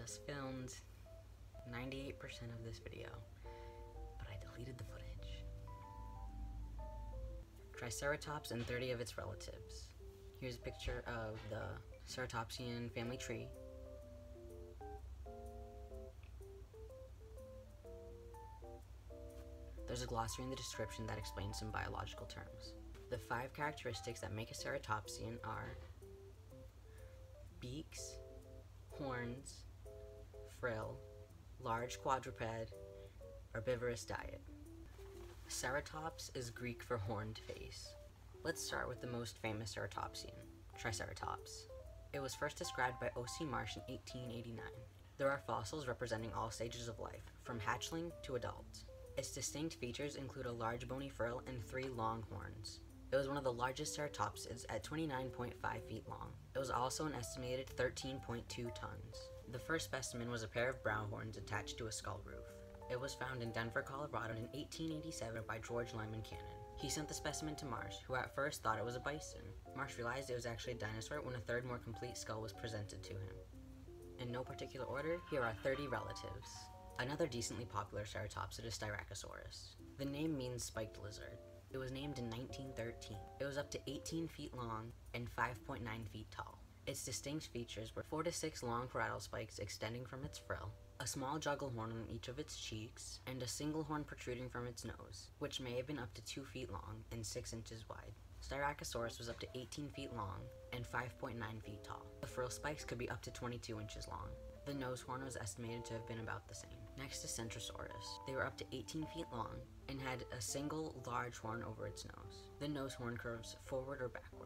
just filmed 98% of this video, but I deleted the footage. Triceratops and 30 of its relatives. Here's a picture of the Ceratopsian family tree. There's a glossary in the description that explains some biological terms. The five characteristics that make a ceratopsian are beaks, horns, frill, large quadruped, herbivorous diet. Ceratops is Greek for horned face. Let's start with the most famous ceratopsian, Triceratops. It was first described by O.C. Marsh in 1889. There are fossils representing all stages of life, from hatchling to adult. Its distinct features include a large bony frill and three long horns. It was one of the largest ceratopsids at 29.5 feet long. It was also an estimated 13.2 tons. The first specimen was a pair of brow horns attached to a skull roof. It was found in Denver, Colorado in 1887 by George Lyman Cannon. He sent the specimen to Marsh, who at first thought it was a bison. Marsh realized it was actually a dinosaur when a third more complete skull was presented to him. In no particular order, here are 30 relatives. Another decently popular ceratopsid is Styracosaurus. The name means spiked lizard. It was named in 1913. It was up to 18 feet long and 5.9 feet tall. Its distinct features were 4 to 6 long parietal spikes extending from its frill, a small jugal horn on each of its cheeks, and a single horn protruding from its nose, which may have been up to 2 feet long and 6 inches wide. Styracosaurus was up to 18 feet long and 5.9 feet tall. The frill spikes could be up to 22 inches long. The nose horn was estimated to have been about the same. Next is Centrosaurus. They were up to 18 feet long and had a single large horn over its nose. The nose horn curves forward or backwards.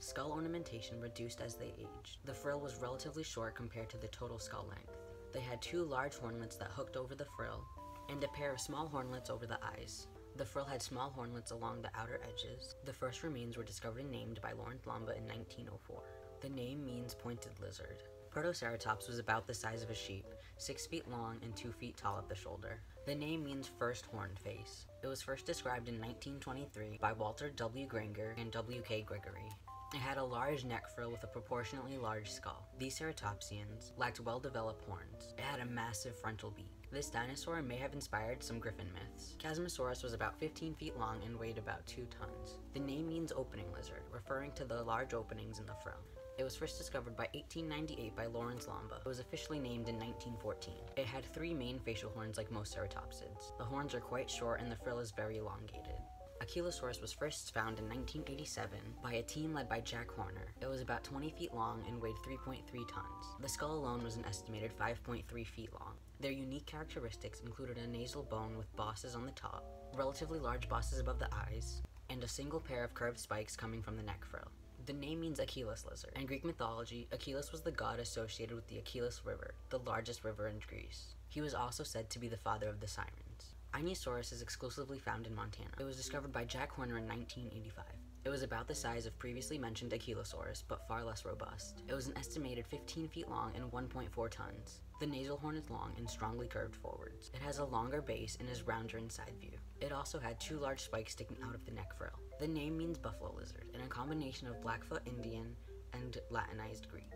Skull ornamentation reduced as they aged. The frill was relatively short compared to the total skull length. They had two large hornlets that hooked over the frill and a pair of small hornlets over the eyes. The frill had small hornlets along the outer edges. The first remains were discovered and named by Lawrence Lambe in 1904. The name means pointed lizard. Protoceratops was about the size of a sheep, 6 feet long and 2 feet tall at the shoulder. The name means first horned face. It was first described in 1923 by Walter W. Granger and W. K. Gregory. It had a large neck frill with a proportionately large skull. These ceratopsians lacked well-developed horns. It had a massive frontal beak. This dinosaur may have inspired some griffin myths. Chasmosaurus was about 15 feet long and weighed about 2 tons. The name means opening lizard, referring to the large openings in the frill. It was first discovered by 1898 by Lawrence Lambe. It was officially named in 1914. It had three main facial horns like most ceratopsids. The horns are quite short and the frill is very elongated. Achelousaurus was first found in 1987 by a team led by Jack Horner. It was about 20 feet long and weighed 3.3 tons. The skull alone was an estimated 5.3 feet long. Their unique characteristics included a nasal bone with bosses on the top, relatively large bosses above the eyes, and a single pair of curved spikes coming from the neck frill. The name means Achelous lizard. In Greek mythology, Achelous was the god associated with the Achelous River, the largest river in Greece. He was also said to be the father of the sirens. Einiosaurus is exclusively found in Montana. It was discovered by Jack Horner in 1985. It was about the size of previously mentioned Achelousaurus, but far less robust. It was an estimated 15 feet long and 1.4 tons. The nasal horn is long and strongly curved forwards. It has a longer base and is rounder in side view. It also had two large spikes sticking out of the neck frill. The name means buffalo lizard, and a combination of Blackfoot Indian and Latinized Greek.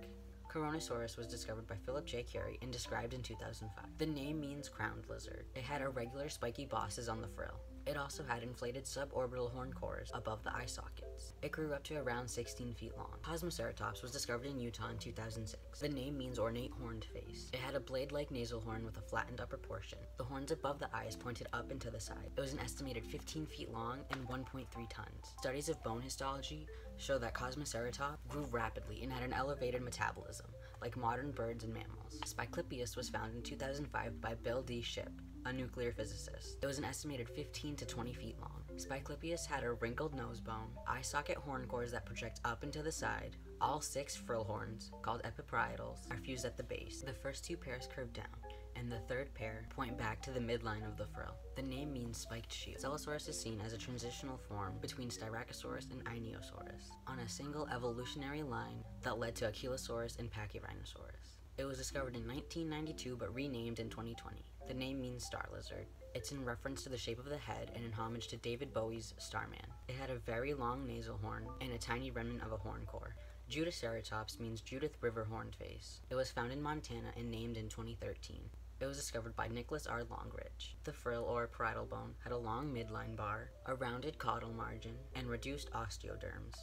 Coronosaurus was discovered by Philip J. Currie and described in 2005. The name means crowned lizard. It had irregular spiky bosses on the frill. It also had inflated suborbital horn cores above the eye sockets. It grew up to around 16 feet long. Cosmoceratops was discovered in Utah in 2006. The name means ornate horned face. It had a blade-like nasal horn with a flattened upper portion. The horns above the eyes pointed up and to the side. It was an estimated 15 feet long and 1.3 tons. Studies of bone histology show that Cosmoceratops grew rapidly and had an elevated metabolism, like modern birds and mammals. Spiclypeus was found in 2005 by Bill D. Shipp, a nuclear physicist. It was an estimated 15 to 20 feet long. Spiclypeus had a wrinkled nose bone, eye socket horn cores that project up and to the side. All six frill horns, called epiparietals, are fused at the base. The first two pairs curve down, and the third pair point back to the midline of the frill. The name means spiked shield. Stellasaurus is seen as a transitional form between Styracosaurus and Einiosaurus, on a single evolutionary line that led to Achelousaurus and Pachyrhinosaurus. It was discovered in 1992 but renamed in 2020. The name means star lizard. It's in reference to the shape of the head and in homage to David Bowie's Starman. It had a very long nasal horn and a tiny remnant of a horn core. Judiceratops means Judith River horned face. It was found in Montana and named in 2013. It was discovered by Nicholas R. Longrich. The frill or parietal bone had a long midline bar, a rounded caudal margin, and reduced osteoderms.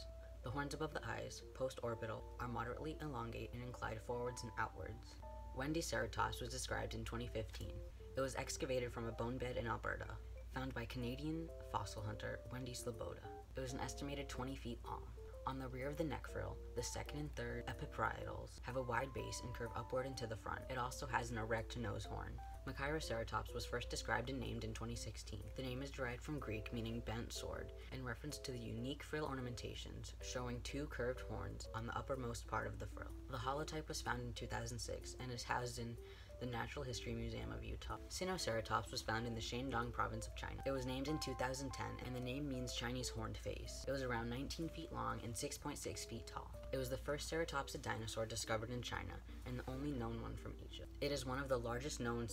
The horns above the eyes, post-orbital, are moderately elongate and inclined forwards and outwards. Wendy Wendiceratops was described in 2015. It was excavated from a bone bed in Alberta, found by Canadian fossil hunter Wendy Sloboda. It was an estimated 20 feet long. On the rear of the neck frill, the second and third epiparietals have a wide base and curve upward and to the front. It also has an erect nose horn. Machairoceratops was first described and named in 2016. The name is derived from Greek meaning bent sword, in reference to the unique frill ornamentations showing two curved horns on the uppermost part of the frill. The holotype was found in 2006 and is housed in the Natural History Museum of Utah. Sinoceratops was found in the Shandong province of China. It was named in 2010, and the name means Chinese horned face. It was around 19 feet long and 6.6 feet tall. It was the first ceratopsid dinosaur discovered in China, and the only known one from Egypt. It is one of the largest known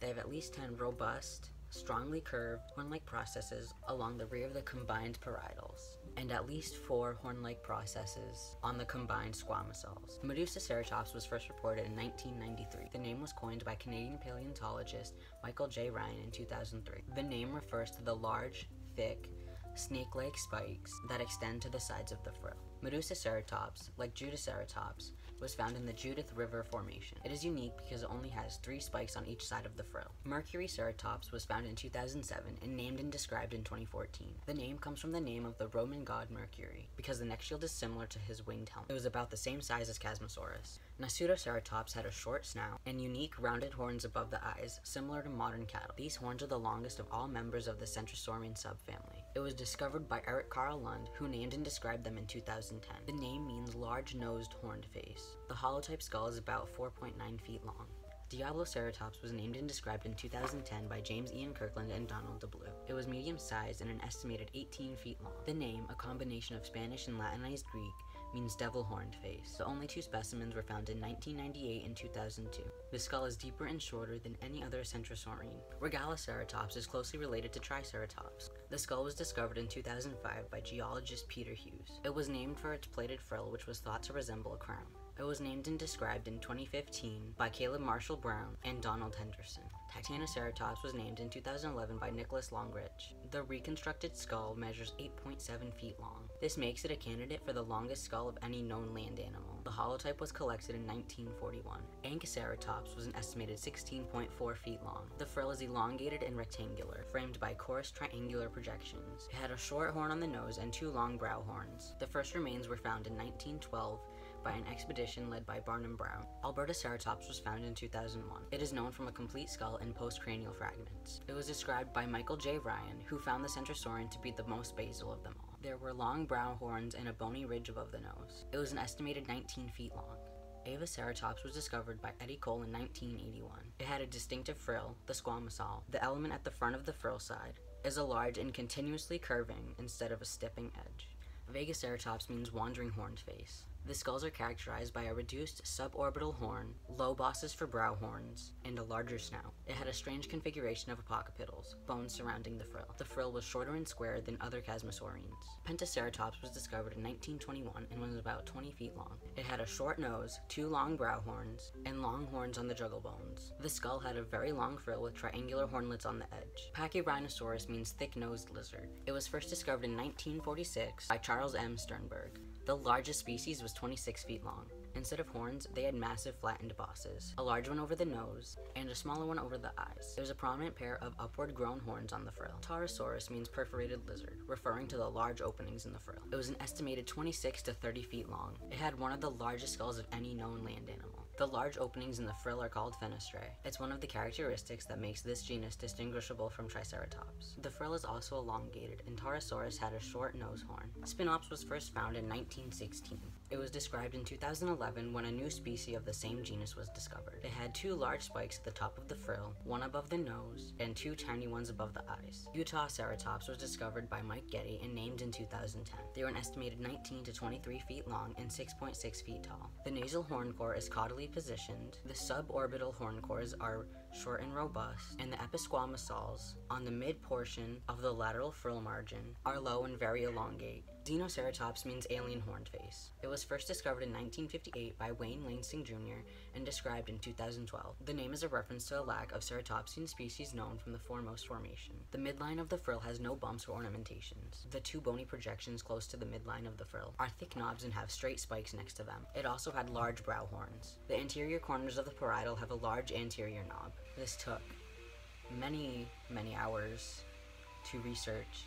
They have at least 10 robust, strongly curved, horn-like processes along the rear of the combined parietals and at least four horn-like processes on the combined squamosals. Medusaceratops was first reported in 1993. The name was coined by Canadian paleontologist Michael J. Ryan in 2003. The name refers to the large, thick, snake-like spikes that extend to the sides of the frill. Medusaceratops, like Judiceratops, was found in the Judith River Formation. It is unique because it only has three spikes on each side of the frill. Mercuryceratops was found in 2007 and named and described in 2014. The name comes from the name of the Roman god Mercury, because the neck shield is similar to his winged helmet. It was about the same size as Chasmosaurus. Nasutoceratops had a short snout and unique rounded horns above the eyes, similar to modern cattle. These horns are the longest of all members of the Centrosaurian subfamily. It was discovered by Eric Karl Lund, who named and described them in 2010. The name means large-nosed horned face. The holotype skull is about 4.9 feet long. Diabloceratops was named and described in 2010 by James Ian Kirkland and Donald DeBlieux. It was medium-sized and an estimated 18 feet long. The name, a combination of Spanish and Latinized Greek, means devil horned face. The only two specimens were found in 1998 and 2002. The skull is deeper and shorter than any other Centrosaurine. Regaliceratops is closely related to Triceratops. The skull was discovered in 2005 by geologist Peter Hews. It was named for its plated frill, which was thought to resemble a crown. It was named and described in 2015 by Caleb Marshall Brown and Donald Henderson. Titanoceratops was named in 2011 by Nicholas Longrich. The reconstructed skull measures 8.7 feet long. This makes it a candidate for the longest skull of any known land animal. The holotype was collected in 1941. Anchiceratops was an estimated 16.4 feet long. The frill is elongated and rectangular, framed by coarse triangular projections. It had a short horn on the nose and two long brow horns. The first remains were found in 1912 by an expedition led by Barnum Brown. Albertaceratops was found in 2001. It is known from a complete skull and postcranial fragments. It was described by Michael J. Ryan, who found the Centrosaurian to be the most basal of them all. There were long brow horns and a bony ridge above the nose. It was an estimated 19 feet long. Avaceratops was discovered by Eddie Cole in 1981. It had a distinctive frill, the squamosal. The element at the front of the frill side is a large and continuously curving instead of a stepping edge. Vagaceratops means wandering horned face. The skulls are characterized by a reduced suborbital horn, low bosses for brow horns, and a larger snout. It had a strange configuration of epoccipitals, bones surrounding the frill. The frill was shorter and square than other chasmosaurians. Pentaceratops was discovered in 1921 and was about 20 feet long. It had a short nose, two long brow horns, and long horns on the jugal bones. The skull had a very long frill with triangular hornlets on the edge. Pachyrhinosaurus means thick-nosed lizard. It was first discovered in 1946 by Charles M. Sternberg. The largest species was 26 feet long. Instead of horns, they had massive flattened bosses, a large one over the nose, and a smaller one over the eyes. There's a prominent pair of upward grown horns on the frill. Torosaurus means perforated lizard, referring to the large openings in the frill. It was an estimated 26 to 30 feet long. It had one of the largest skulls of any known land animal. The large openings in the frill are called fenestrae. It's one of the characteristics that makes this genus distinguishable from Triceratops. The frill is also elongated, and Torosaurus had a short nose horn. Spinops was first found in 1916. It was described in 2011 when a new species of the same genus was discovered. It had two large spikes at the top of the frill, one above the nose, and two tiny ones above the eyes. Utahceratops was discovered by Mike Getty and named in 2010. They were an estimated 19 to 23 feet long and 6.6 feet tall. The nasal horn core is caudally positioned, the suborbital horn cores are short and robust, and the episquamosals on the mid portion of the lateral frill margin are low and very elongate. Xenoceratops means alien horned face. It was first discovered in 1958 by Wann Langston Jr. and described in 2012. The name is a reference to a lack of ceratopsian species known from the foremost formation. The midline of the frill has no bumps or ornamentations. The two bony projections close to the midline of the frill are thick knobs and have straight spikes next to them. It also had large brow horns. The anterior corners of the parietal have a large anterior knob. This took many, many hours to research,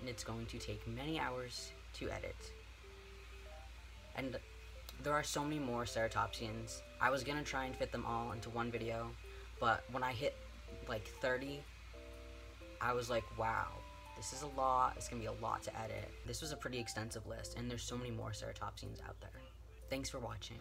and it's going to take many hours to edit. And there are so many more ceratopsians. I was gonna try and fit them all into one video, but when I hit like 30, I was like, wow, this is a lot. It's gonna be a lot to edit. This was a pretty extensive list, and there's so many more ceratopsians out there. Thanks for watching.